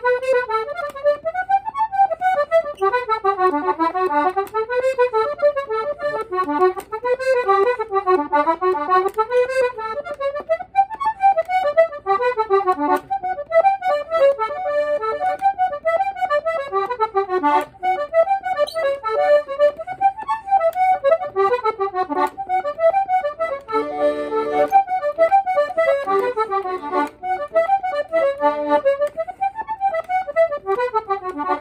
Thank you.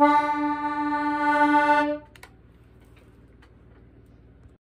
Bye.